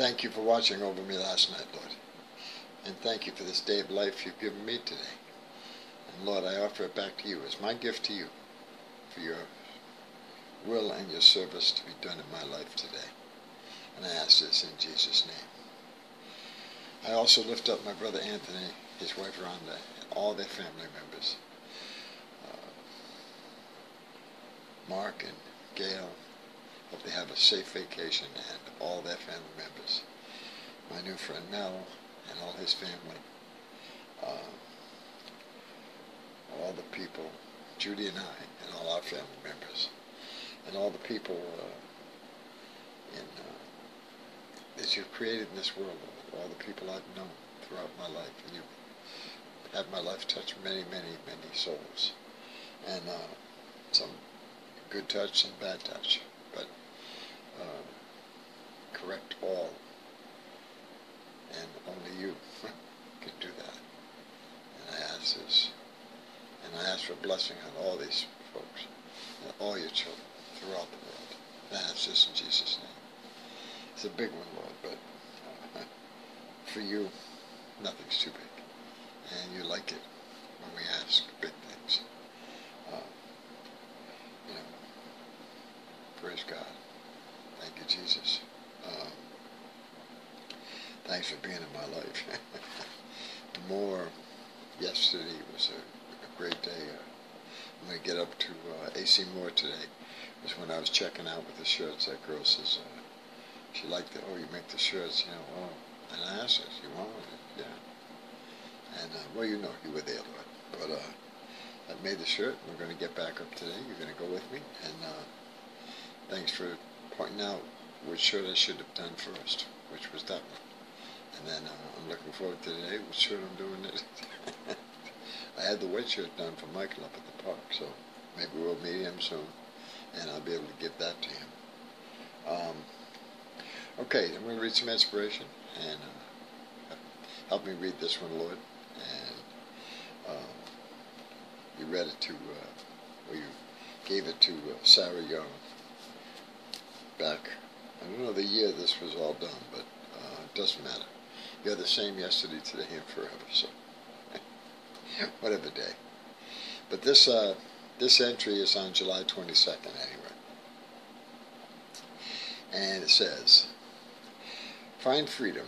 thank you for watching over me last night, Lord. And thank you for this day of life you've given me today. And Lord, I offer it back to you as my gift to you for your will and your service to be done in my life today. And I ask this in Jesus' name. I also lift up my brother Anthony, his wife Rhonda, and all their family members. Uh, Mark and Gail, hope they have a safe vacation, and all their family members. My new friend Mel and all his family. Uh, all the people, Judy and I, and all our family members, and all the people uh, in, uh, that you've created in this world, all the people I've known throughout my life, and you've had my life touch many, many, many souls, and uh, some good touch, some bad touch, uh, correct all, and only you can do that. And I ask this, and I ask for blessing on all these folks, and all your children throughout the world. And I ask this in Jesus' name. It's a big one, Lord, but uh, for you, nothing's too big. And you like it when we ask big things. Uh, you know, praise God. Thank you, Jesus. Um, thanks for being in my life. More, yesterday was a, a great day. Uh, I'm going to get up to uh, AC Moore today. It was when I was checking out with the shirts. That girl says, uh, she liked the, oh, you make the shirts, you know, oh. And I asked her, you want one? Yeah. And, uh, well, you know, you were there, Lord. But uh, I made the shirt. We're going to get back up today. You're going to go with me. And uh, thanks for pointing out which shirt I should have done first, which was that one. And then uh, I'm looking forward to today, which shirt I'm doing it. I had the white shirt done for Michael up at the park, so maybe we'll meet him soon, and I'll be able to give that to him. Um, okay, I'm going to read some inspiration, and uh, help me read this one, Lord. And um, you read it to, uh, or you gave it to uh, Sarah Young back. I don't know the year this was all done, but uh, it doesn't matter. You're the same yesterday, today, and forever. So, whatever day. But this uh, this entry is on July 22nd, anyway. And it says, "Find freedom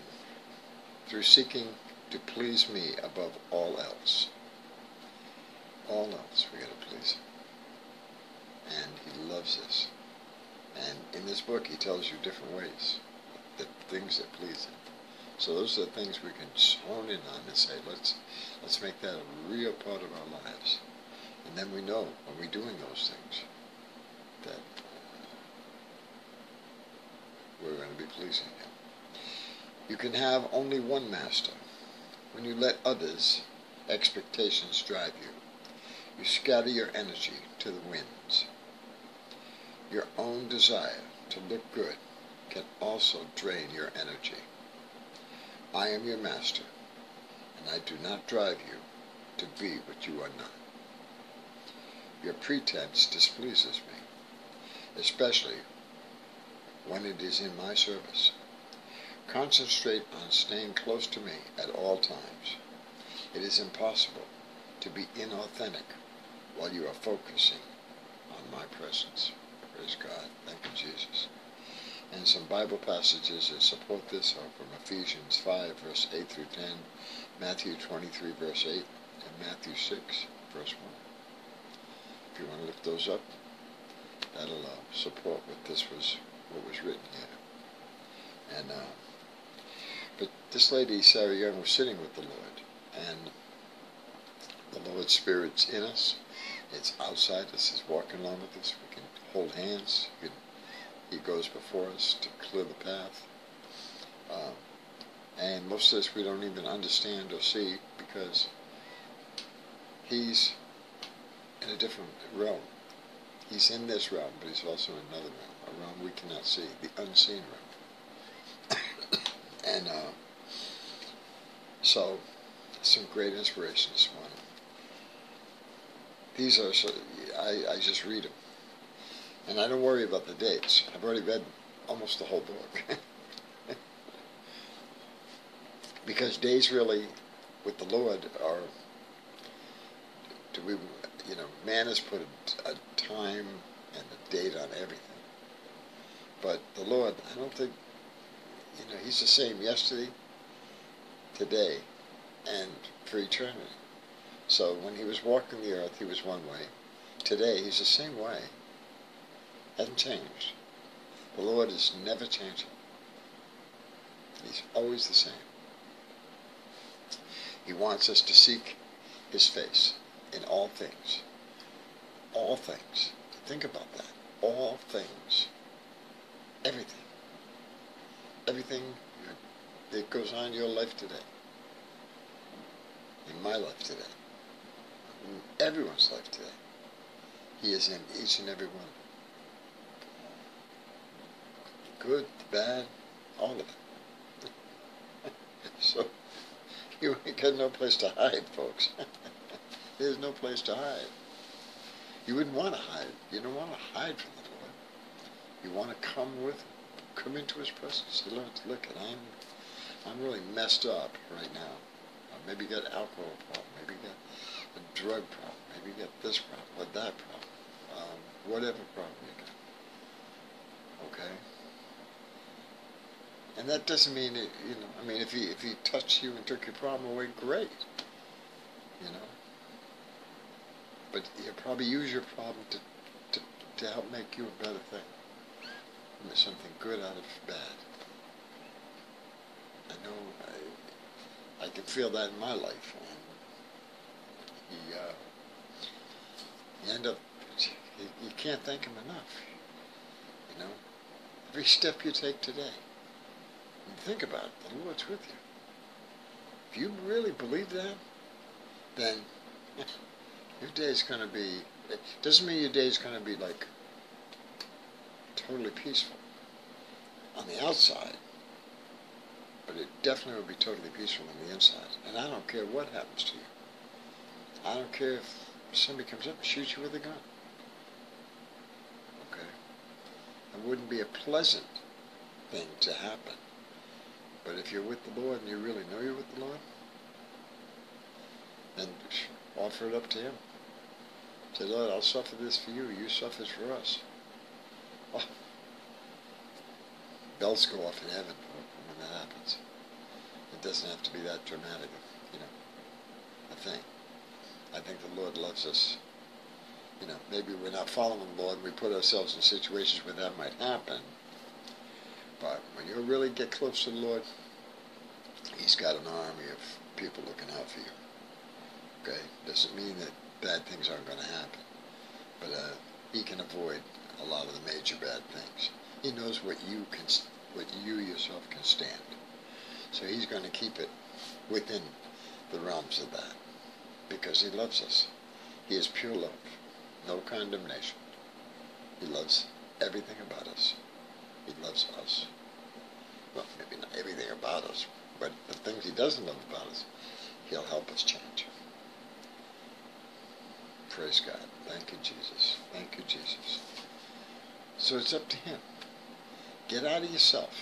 through seeking to please me above all else. All else, we got to please him, and he loves us." And in this book, he tells you different ways, the things that please him. So those are the things we can hone in on and say, let's let's make that a real part of our lives. And then we know when we're doing those things that we're going to be pleasing him. You can have only one master. When you let others' expectations drive you, you scatter your energy to the winds. Your own desire to look good can also drain your energy. I am your master, and I do not drive you to be what you are not. Your pretense displeases me, especially when it is in my service. Concentrate on staying close to me at all times. It is impossible to be inauthentic while you are focusing on my presence. Praise God. Thank you, Jesus. And some Bible passages that support this are from Ephesians 5, verse 8 through 10, Matthew 23, verse 8, and Matthew 6, verse 1. If you want to lift those up, that'll uh, support what this was, what was written here. And, uh, but this lady, Sarah Young, was sitting with the Lord, and the Lord's Spirit's in us. It's outside us. It's walking along with us. We can hold hands. Can, he goes before us to clear the path. Uh, and most of this we don't even understand or see because he's in a different realm. He's in this realm, but he's also in another realm, a realm we cannot see, the unseen realm. and uh, so, some great inspiration this morning. These are, so, I, I just read them. And I don't worry about the dates. I've already read almost the whole book. Because days really, with the Lord, are. Do we, you know, man has put a, a time and a date on everything. But the Lord, I don't think, you know, He's the same yesterday, today, and for eternity. So when He was walking the earth, He was one way. Today, He's the same way. Hasn't changed. The Lord is never changing. He's always the same. He wants us to seek His face in all things. All things. Think about that. All things. Everything. Everything that goes on in your life today. In my life today. In everyone's life today. He is in each and every one. Good, bad, all of it. so you ain't got no place to hide, folks. There's no place to hide. You wouldn't want to hide. You don't want to hide from the Lord. You want to come with, come into His presence. Say, Lord, look, and I'm, I'm really messed up right now. Uh, maybe you got alcohol problem. Maybe you got a drug problem. Maybe you got this problem or that problem. Um, whatever problem you got. Okay. And that doesn't mean it, you know. I mean, if he if he touched you and took your problem away, great. You know. But he'll probably use your problem to to, to help make you a better thing. Make something good out of bad. I know. I I can feel that in my life. And he uh, you end up you, you can't thank him enough. You know, every step you take today. Think about it, the Lord's with you. If you really believe that, then your day's going to be, it doesn't mean your day's going to be like totally peaceful on the outside, but it definitely will be totally peaceful on the inside. And I don't care what happens to you. I don't care if somebody comes up and shoots you with a gun. Okay? It wouldn't be a pleasant thing to happen. But if you're with the Lord and you really know you're with the Lord, then offer it up to Him. Say, Lord, I'll suffer this for you. You suffer for us. Oh. Bells go off in heaven when that happens. It doesn't have to be that dramatic, you know, I think. I think the Lord loves us. You know, maybe we're not following the Lord. We put ourselves in situations where that might happen. But when you really get close to the Lord, He's got an army of people looking out for you. Okay? Doesn't mean that bad things aren't going to happen. But uh, He can avoid a lot of the major bad things. He knows what you can, what you yourself can stand. So He's going to keep it within the realms of that because He loves us. He is pure love, no condemnation. He loves everything about us. He loves us. Well, maybe not everything about us, but the things he doesn't love about us, he'll help us change. Praise God. Thank you, Jesus. Thank you, Jesus. So it's up to him. Get out of yourself.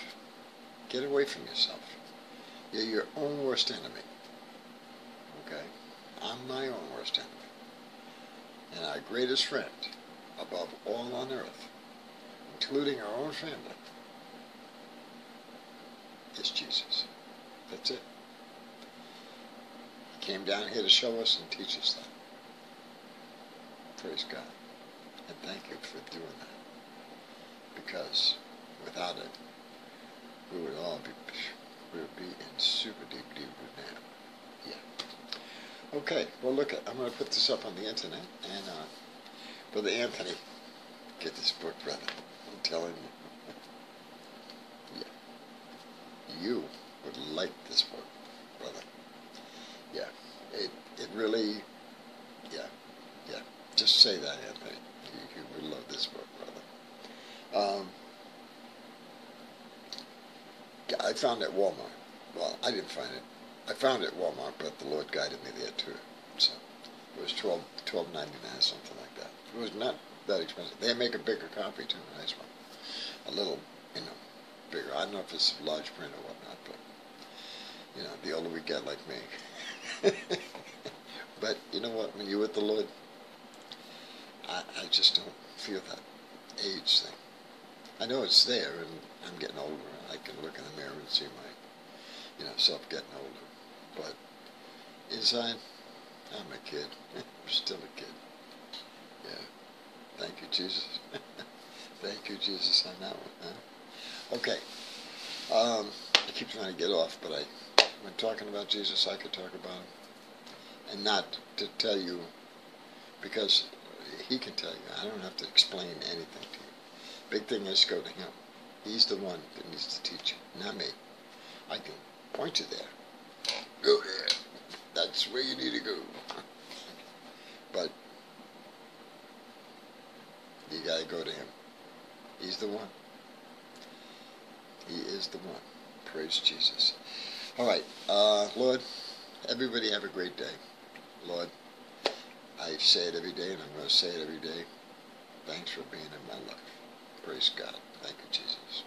Get away from yourself. You're your own worst enemy. Okay? I'm my own worst enemy. And our greatest friend, above all on earth, including our own family, is Jesus. That's it. He came down here to show us and teach us that. Praise God. And thank you for doing that. Because without it, we would all be we would be in super deep, deep now. Yeah. Okay, well look, at, I'm going to put this up on the internet, and uh, Brother Anthony, get this book, brother. Telling you. yeah. You would like this book, brother. Yeah. It it really yeah. Yeah. Just say that, Anthony. You, you would love this book, brother. Um I found it at Walmart. Well, I didn't find it. I found it at Walmart, but the Lord guided me there too. So it was twelve twelve ninety nine, something like that. It was not that expensive. They make a bigger copy too, a nice one. A little, you know, bigger. I don't know if it's large print or whatnot, but You know, the older we get, like me. but you know what? When you're with the Lord, I, I just don't feel that age thing. I know it's there, and I'm getting older. I can look in the mirror and see my, you know, self getting older. But inside, I'm a kid. I'm still a kid. Yeah. Thank you, Jesus. Thank you, Jesus, on that one. Huh? Okay. Um, I keep trying to get off, but I, when talking about Jesus, I could talk about him, and not to tell you, because he can tell you. I don't have to explain anything to you. Big thing is go to him. He's the one that needs to teach you, not me. I can point you there. Go there. That's where you need to go. but you gotta go to him. He's the one. He is the one. Praise Jesus. All right, uh, Lord, everybody have a great day. Lord, I say it every day, and I'm going to say it every day. Thanks for being in my life. Praise God. Thank you, Jesus.